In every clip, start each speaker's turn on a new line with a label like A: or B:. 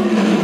A: Thank you.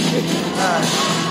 A: gente. Ah.